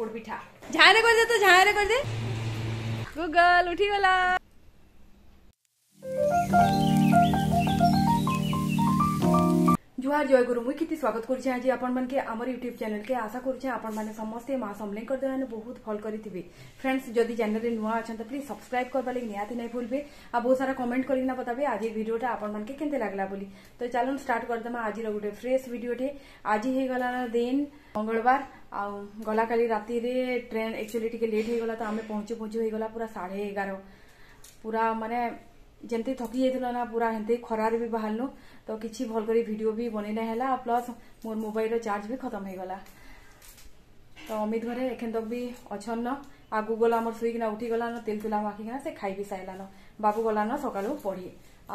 पोड़ पिठा पोड़पिठा रे कर दे तो रे कर दे गूगल उठी गला জুহার জয় গুরু মুই কীর্তি স্বাগত করছি আজ আপনার আমার ইউট্যুব চ্যানেলকে আশা করছি আপনার সমস্তে মা সমলেঙ্কর দয়ান বহুত ভাল করে ফ্রেন্ডস যদি চ্যানেলে নূয়া অনেক প্লিজ সবসক্রাইব করবার লাগে নিহতি নাই ভুলবে আর বহু সারা কমেন্ট করি না বতাবে আজ ভিডিওটা আপনার কেমতে লাগলা বলি তো চালুন স্টার্ট করদেমা আজির গোটে ফ্রেশ ভিডিওটে আজ হয়ে গলা দিন মঙ্গলবার ଆଉ ଗଲାକାଲି ରାତିରେ ଟ୍ରେନ୍ ଆକ୍ଚୁଆଲି ଟିକେ ଲେଟ୍ ହେଇଗଲା ତ ଆମେ ପହଞ୍ଚୁ ପହଞ୍ଚୁ ହେଇଗଲା ପୁରା ସାଢ଼େ ଏଗାର ପୁରା ମାନେ ଯେମିତି ଥକି ଯାଇଥିଲ ନା ପୁରା ହେନ୍ତି ଖରାରେ ବି ବାହାରିଲୁ ତ କିଛି ଭଲ କରି ଭିଡ଼ିଓ ବି ବନେଇ ନାଇଁ ହେଲା ପ୍ଲସ୍ ମୋର ମୋବାଇଲର ଚାର୍ଜ ବି ଖତମ ହେଇଗଲା ତ ଅମିତ ଘରେ ଏଖେନ୍ ତକ ବି ଅଛନ୍ ନ ଆଗକୁ ଗଲା ଆମର ଶୋଇକିନା ଉଠିଗଲାନ ତେଲ ତୁଲା ମାଖିକିନା ସେ ଖାଇବି ସାଇଲାନ ବାବୁ ଗଲାନ ସକାଳୁ ପଢ଼ି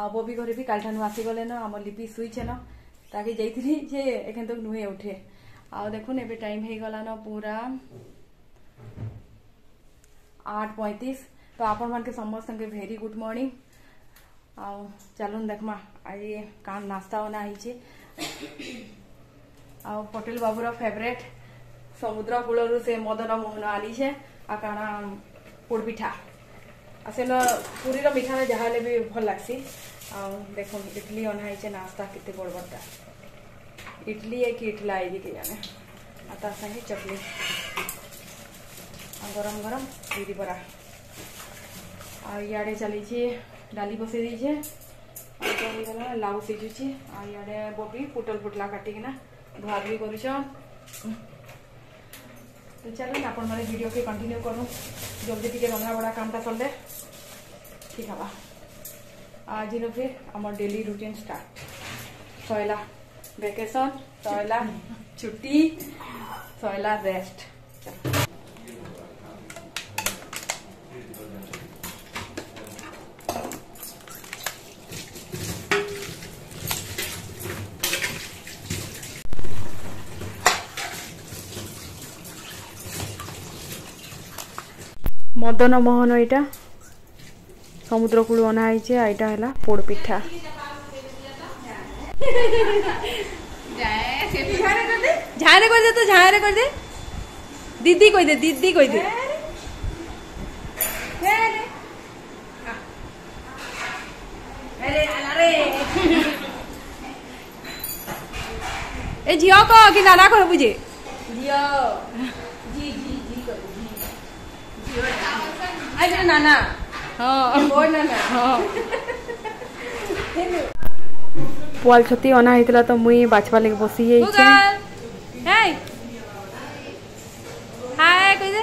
ଆଉ ବବି ଘରେ ବି କାଲିଠାନୁ ଆସିଗଲେନ ଆମର ଲିପି ଶୋଇଛେନ ତାକେ ଯାଇଥିଲି ଯେ ଏଖେନ୍ ତକ ନୁହେଁ ଉଠେ ଆଉ ଦେଖୁନ୍ ଏବେ ଟାଇମ୍ ହେଇଗଲାନ ପୁରା ଆଠ ପଇଁତିରିଶ ତ ଆପଣମାନଙ୍କୁ ସମସ୍ତଙ୍କୁ ଭେରି ଗୁଡ୍ ମର୍ଣ୍ଣିଂ ଆଉ ଚାଲୁନ୍ ଦେଖ୍ମା ଆଜି କାଣା ନାସ୍ତା ବନା ହେଇଛେ ଆଉ ପଟେଲ ବାବୁର ଫେଭରେଟ୍ ସମୁଦ୍ର କୂଳରୁ ସେ ମଦନ ମୋହନ ଆନିଛେ ଆଉ କାଣା ପୋଡ଼ପିଠା ଆଉ ସେନ ପୁରୀର ମିଠାରେ ଯାହା ହେଲେ ବି ଭଲ ଲାଗ୍ସି ଆଉ ଦେଖୁନ୍ ଇଟଲି ଅନା ହେଇଛେ ନାସ୍ତା କେତେ ବଡ଼ ବଡ଼ଟା ଇଟଲି ଏ କି ଇଟଲା ହେଇଛି କି ଜାଣେ ଆଉ ତା ସାଙ୍ଗେ ଚଟଲି ଆଉ ଗରମ ଗରମ ବିରି ବରା ଆଉ ଇଆଡ଼େ ଚାଲିଛି ଡାଲି ବସେଇ ଦେଇଛେ ଆଉ କ'ଣ ହେଇଗଲା ଲାଉ ସିଝୁଛି ଆଉ ଇଆଡ଼େ ବବି ପୋଟଲ ପୋଟଲା କାଟିକିନା ଧୁଆ ଧୁଇ କରୁଛନ୍ ତ ଚାଲୁନ୍ ଆପଣମାନେ ଭିଡ଼ିଓକେ କଣ୍ଟିନ୍ୟୁ କରୁନ୍ ଜଲ୍ଦି ଟିକେ ରନ୍ଧାବଢ଼ା କାମଟା ସରିଲେ ଠିକ୍ ହେବା ଆଜିର ଫିର୍ ଆମର ଡେଲି ରୁଟିନ୍ ଷ୍ଟାର୍ଟ ସରିଲା ଭେକେସନ୍ সয়লা ଛୁଟି সয়লা রেস্ট মদন মোহন এটা সমুদ্রকূল অনা হয়েছে আর এটা হল পোড়পিঠা ঝাঁরে দিদি কই দে দিদি কই দে এ ঝিও কিনা না নানা ঝিও আরে না না পুয়াল ଛତି ଅନା ହେଇଥିଲା ତ ମୁଇଁ ବାଛବା ଲାଗି ବସି ଯାଇଛେ ହାଏ ହାଏ କହିଦେ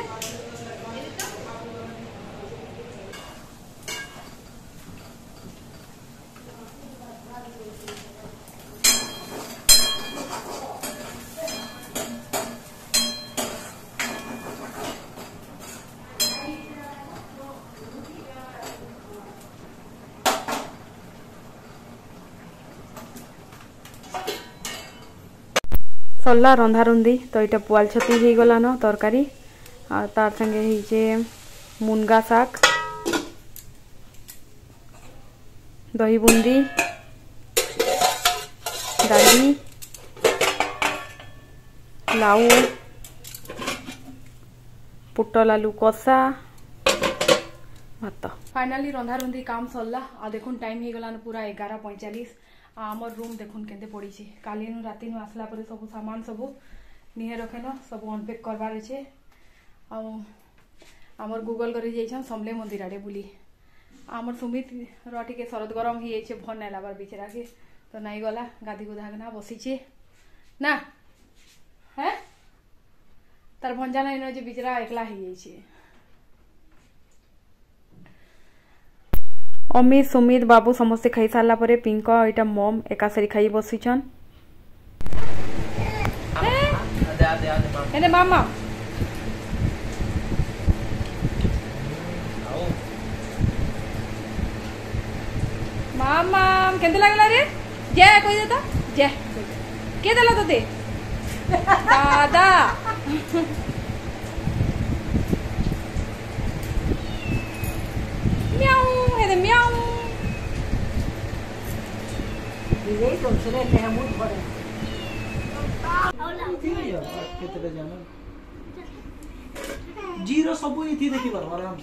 সরলা রন্ধারুন্ধি তো এটা পোয়াল ছতি হয়ে গলানো তরকারি আর তার সঙ্গে হয়েছে মুনগা শাক দহি বুন্দি ডালি লাউ পুটল আলু কষা ভাত ফাইনালি রন্ধারুন্ধি কাম সরলা আর দেখুন টাইম হয়ে গেল পুরা এগারো পঁয়তাল্লিশ আমার ରୁମ୍ ଦେଖୁନ୍ କେତେ ପଡ଼ିଛି କାଲିନୁ ରାତିନୁ ଆସିଲା ପରେ ସବୁ ସାମାନ ସବୁ ନିହେ ରଖେନ ସବୁ ଅନପ୍ୟାକ୍ କରବାର ଅଛେ ଆଉ ଆମର ଗୁଗଲ କରି ଯାଇଛନ୍ ସମଲେଇ ମନ୍ଦିର ଆଡ଼େ ବୁଲି ଆମର ସୁମିତର ଟିକେ ଶରଦ ଗରମ ହେଇଯାଇଛେ ଭଲ ନାଇଁ ଲାଗବାର ବିଚରାକେ ତ ନାଇଁ ଗଲା ଗାଧି ଗୁଧାକିନା ବସିଛେ ନା ହେ ତାର ଭଞ୍ଜା ନାଇନ ଯେ ବିଚରା ଏକଲା ହେଇଯାଇଛେ অমিত সুমিত বাবু সমস্ত খাই সারা পরে পিঙ্ক এটা মম একা সারি খাই বসিছন এনে মামা মামা কেমতে লাগলা রে জে কই দে তো জে কে দেলা তোতে দাদা মিয়াউ म्याउ जिले जिरो सबु यति देखि बर आराम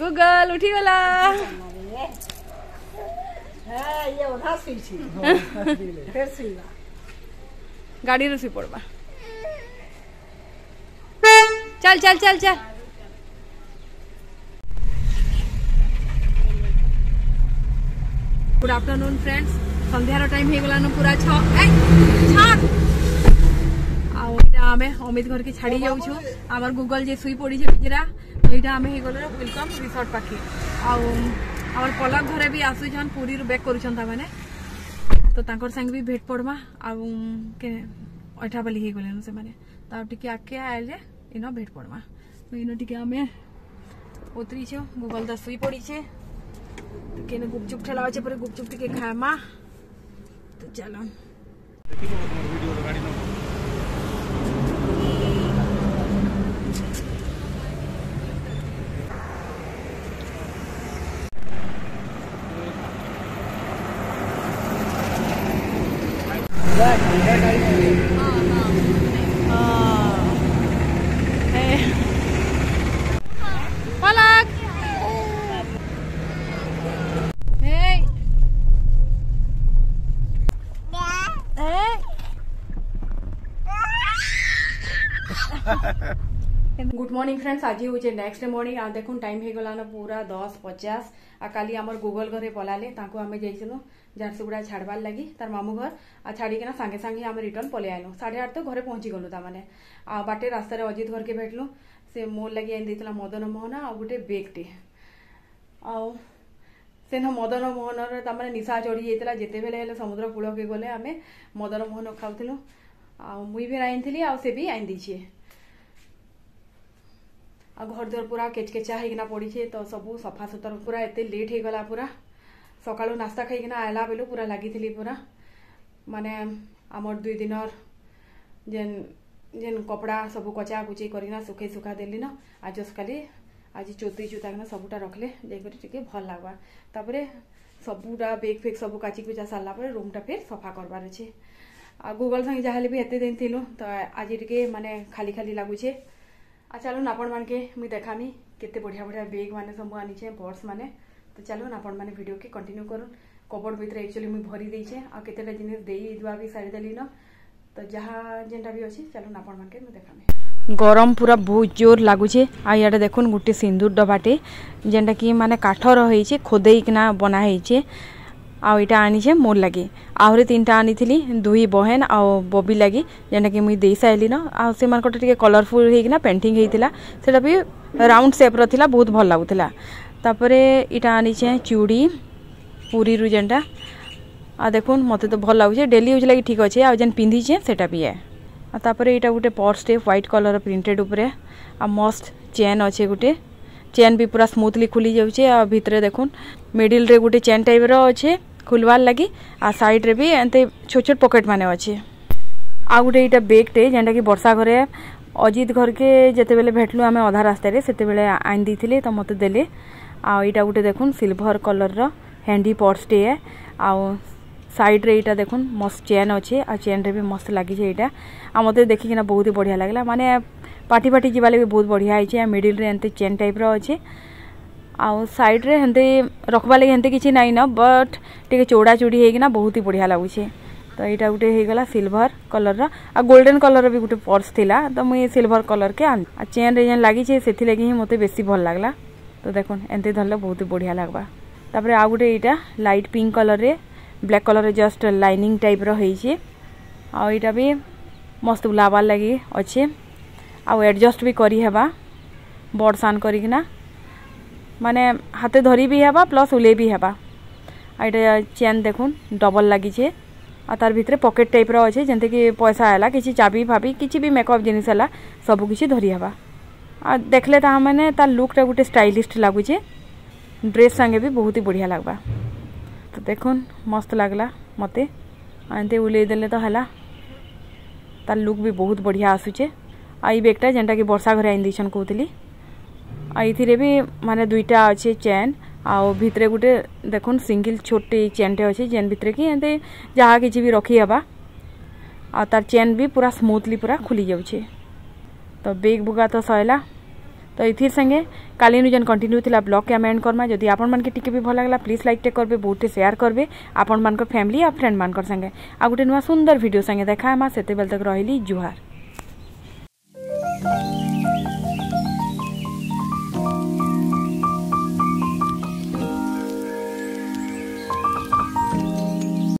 गुगल उठि वाला। ये ओना सुई छी फिर सुईबा गाड़ी रे सुई पड़बा चल चल चल चल गुड आफ्टरनून फ्रेंड्स सन्धार टाइम हो गलान पूरा छ आम अमित घर के छाड़ी जाऊ आम गूगल जे सुई पड़ी बिचरा तो यहाँ आम हो गल वेलकम रिसर्ट पाखे आ আমার ପଲକ ଘରେ ବି ଆସୁଛନ୍ ପୁରୀରୁ ବେକ୍ କରୁଛନ୍ ତାମାନେ ତ ତାଙ୍କର ସାଙ୍ଗେ ବି ଭେଟ୍ ପଡ଼୍ମା ଆଉ ଅଠା ବାଲି ହେଇଗଲେନ ସେମାନେ ତ ଆଉ ଟିକେ ଆଗ୍କେ ଆଏଲେ ଇନ ଭେଟ୍ ପଡ଼୍ମା ତ ଇନ ଟିକେ ଆମେ ଉତରିଛୁ ଗୁଗଲ ତ ଶୁଇ ପଡ଼ିଛେ ଟିକେ ଇନ ଗୁପଚୁପ୍ ଠେଲା ଅଛେ ପରେ ଗୁପଚୁପ୍ ଟିକେ ଖାଏମା ତ ଚାଲନ୍ गुड मॉर्निंग फ्रेंड्स आज हूँ नेक्स्ट मॉर्निंग आ देख टाइम हो गलान पूरा दस पचास आ का आम गुगल घरे पलाले आम जाइलु ଝାରସୁଗୁଡ଼ା ଛାଡ଼ବାର୍ ଲାଗି ତାର୍ ମାମୁଁ ଘର ଆଉ ଛାଡ଼ିକିନା ସାଙ୍ଗେ ସାଙ୍ଗେ ଆମେ ରିଟର୍ଣ୍ଣ ପଳେଇ ଆଇଲୁ ସାଢ଼େ ଆଠ ତ ଘରେ ପହଞ୍ଚିଗଲୁ ତାମାନେ ଆଉ ବାଟେ ରାସ୍ତାରେ ଅଜିତ ଘରକେ ଭେଟଲୁ ସେ ମୋର ଲାଗି ଆଣି ଦେଇଥିଲା ମଦନ ମୋହନ ଆଉ ଗୋଟେ ବେଗ୍ଟେ ଆଉ ସେନ ମଦନ ମୋହନର ତାମାନେ ନିଶା ଚଢ଼ି ଯାଇଥିଲା ଯେତେବେଳେ ହେଲେ ସମୁଦ୍ର କୂଳକେ ଗଲେ ଆମେ ମଦନ ମୋହନ ଖାଉଥିଲୁ ଆଉ ମୁଇଁ ବି ଆଣିଥିଲି ଆଉ ସେ ବି ଆଣି ଦେଇଛେ ଆଉ ଘର ଦ୍ୱାର ପୁରା କେଚକେଚା ହେଇକିନା ପଡ଼ିଛେ ତ ସବୁ ସଫାସୁତର ପୁରା ଏତେ ଲେଟ୍ ହେଇଗଲା ପୁରା ସକାଳୁ ନାସ୍ତା ଖାଇକିନା ଆଇଲା ବେଲୁ ପୁରା ଲାଗିଥିଲି ପୁରା ମାନେ ଆମର୍ ଦୁଇ ଦିନର ଯେନ୍ ଯେନ୍ କପଡ଼ା ସବୁ କଚା କୁଚି କରିକିନା ଶୁଖେଇ ଶୁଖା ଦେଲି ନା ଆଜି କାଲି ଆଜି ଚୋତି ଚୁତାକିନା ସବୁଟା ରଖିଲେ ଯାଇକରି ଟିକେ ଭଲ ଲାଗ୍ବା ତାପରେ ସବୁଟା ବେଗ୍ ଫେଗ୍ ସବୁ କାଚି କୁଚା ସାରିଲା ପରେ ରୁମ୍ଟା ଫେର୍ ସଫା କରବାର ଅଛି ଆଉ ଗୁଗଲ୍ ସାଙ୍ଗେ ଯାହା ହେଲେ ବି ଏତେ ଦିନ ଥିଲୁ ତ ଆଜି ଟିକେ ମାନେ ଖାଲି ଖାଲି ଲାଗୁଛେ ଆଉ ଚାଲୁନ୍ ଆପଣମାନକେ ମୁଇଁ ଦେଖାମି କେତେ ବଢ଼ିଆ ବଢ଼ିଆ ବେଗ୍ ମାନେ ସବୁ ଆନିଛେ ପର୍ସ ମାନେ তো ଚାଲୁନ୍ ଆପଣମାନେ ଭିଡ଼ିଓକେ କଣ୍ଟିନ୍ୟୁ କରୁନ୍ କବୋର୍ଡ଼ ଭିତରେ ଆକ୍ଚୁଆଲି ମୁଇଁ ଭରି ଦେଇଛେ ଆଉ କେତେଟା ଜିନିଷ ଦେଇଦୁଆ ବି ସାରିଦେଲିନ ତ ଯାହା ଯେନ୍ଟା ବି ଅଛି ଚାଲୁନ୍ ଆପଣମାନକେ ମୁଁ ଦେଖାମି ଗରମ ପୁରା ବହୁତ ଜୋର ଲାଗୁଛେ ଆଉ ଇଆଡ଼େ ଦେଖୁନ୍ ଗୋଟେ ସିନ୍ଦୁର ଡବାଟେ ଯେନ୍ଟାକି ମାନେ କାଠର ହେଇଛେ ଖୋଦେଇକିନା ବନା ହେଇଛେ ଆଉ ଏଇଟା ଆଣିଛେ ମୋର ଲାଗି ଆହୁରି ତିନିଟା ଆଣିଥିଲି ଦୁଇ ବହେନ ଆଉ ବବି ଲାଗି ଯେନ୍ଟାକି ମୁଇଁ ଦେଇସାରିଲିନ ଆଉ ସେମାନଙ୍କଟା ଟିକେ କଲରଫୁଲ୍ ହେଇକିନା ପେଣ୍ଟିଂ ହେଇଥିଲା ସେଇଟା ବି ରାଉଣ୍ଡ ସେପ୍ର ଥିଲା ବହୁତ ଭଲ ଲାଗୁଥିଲା ତାପରେ ଇଟା ଆନିଛେଁ ଚୁଡ଼ି ପୁରୀରୁ ଯେନ୍ଟା ଆଉ ଦେଖୁନ୍ ମୋତେ ତ ଭଲ ଲାଗୁଛେ ଡେଲି ୟୁଜ୍ ଲାଗି ଠିକ୍ ଅଛେ ଆଉ ଯେନ୍ ପିନ୍ଧିଛେଁ ସେଟା ବି ଏ ଆଉ ତାପରେ ଇଟା ଗୋଟେ ପର୍ସଟେ ହ୍ୱାଇଟ୍ କଲର୍ ପ୍ରିଣ୍ଟେଡ଼୍ ଉପରେ ଆଉ ମସ୍ତ ଚେନ୍ ଅଛେ ଗୋଟେ ଚେନ୍ ବି ପୁରା ସ୍ମୁଥଲି ଖୋଲି ଯାଉଛେ ଆଉ ଭିତରେ ଦେଖୁନ୍ ମିଡ଼ିଲ୍ରେ ଗୋଟେ ଚେନ୍ ଟାଇପ୍ର ଅଛେ ଖୋଲବାର୍ ଲାଗି ଆଉ ସାଇଡ଼୍ରେ ବି ଏମିତି ଛୋଟ ଛୋଟ ପକେଟ୍ ମାନେ ଅଛେ ଆଉ ଗୋଟେ ଏଇଟା ବେଗ୍ଟେ ଯେନ୍ଟାକି ବର୍ଷା ଘରେ ଅଜିତ ଘରକେ ଯେତେବେଳେ ଭେଟଲୁ ଆମେ ଅଧା ରାସ୍ତାରେ ସେତେବେଳେ ଆଣି ଦେଇଥିଲେ ତ ମୋତେ ଦେଲେ आईटा गोटे देखुन सिल्भर कलर र हैंडी पर्सटे आ সাইড রে এইটা দেখুন মস্ত চেন অছে আর চেন রে বি মস্ত লাগিছে এইটা আর মতো দেখিকিনা বহুত বঢ়িয়া লাগলা মানে পাটি পাটি যা বি বহুত বঢ়িয়া হয়েছে আর মিডিল রে এমতি চেন টাইপ্র অছে আর সাইড রে এমতি রখবা লাগে এমতি কিছু নাই না বট টিকে চৌড়া চৌড়ি হয়েকিনা বহুত বঢ়িয়া লাগুছে তো এইটা গোটে হয়েগলা সিলভর কলর র আর গোল্ডেন কলর বি গোটে পর্স লা তো মুই সিলভর কলর কে আন আর চেন রে যেন লাগিছে সেথিলাগি হি মতো বেশি ভাল লাগলা তো দেখুন এমতি ধরলে বহুত বড়িয়া লাগবা তাপরে আউ গোটে এইটা লাইট পিঙ্ক কলরের ব্ল্যাক কলরের জস্ট লাইনিং টাইপর হয়েছে আইটা বি মস্ত বুলাবার লাগে অছে আডজস্ট বি করি হবা বড় সান করি না মানে হাতে ধরি বি হবা প্লস উলে বি হেবা আইটা চেন দেখুন ডবল লাগিছে আর তার ভিতরে পকেট টাইপর অছে যেমতি কি পয়সা হেলা কিছু চাবি ফাবি কিছু বি মেকআপ জিনিস হেলা সবু কিছু ধরি হবা আর দেখলে তাহা মানে তার লুকটা গোটে স্টাইলিশ লাগুছে ড্রেস সাংে বি বহুত হি বঢ়িয়া লাগবা তো দেখুন মস্ত লাগলা মতে এমতি উলাই দেলে তো হেলা তার লুক বি বহুত বঢ়িয়া আসুছে আর এই ব্যাগটা যেটাকি বর্ষা ঘরে আনি দিয়েছেন কৌলি আর এতে বি মানে দুইটা আছে চেন আও ভিতরে গোটে দেখুন সিঙ্গল ছোট্ট চেনটে আছে যেন ভিতরে কি এমতি যা কিছু বি রখি হবা আর তার চেন বি পুরা স্মুথলি পুরা খুলি যাচ্ছে ତ ବିଗ୍ ବୁଗା ତ ସରିଲା ତ ଏଥିର୍ ସାଙ୍ଗେ କାଲିନୁ ଯେନ୍ କଣ୍ଟିନ୍ୟୁ ଥିଲା ବ୍ଲଗ୍କେ ଆମେ ଏଣ୍ଡ କର୍ମା ଯଦି ଆପଣମାନକେ ଟିକେ ବି ଭଲ ଲାଗଲା ପ୍ଲିଜ୍ ଲାଇକ୍ଟେ କରିବେ ବହୁତଟେ ସେୟାର କରିବେ ଆପଣମାନଙ୍କ ଫ୍ୟାମିଲି ଆଉ ଫ୍ରେଣ୍ଡମାନଙ୍କର ସାଙ୍ଗେ ଆଉ ଗୋଟେ ନୂଆ ସୁନ୍ଦର ଭିଡ଼ିଓ ସାଙ୍ଗେ ଦେଖା ହେମା ସେତେବେଳେ ତକ ରହିଲି ଜୁହାର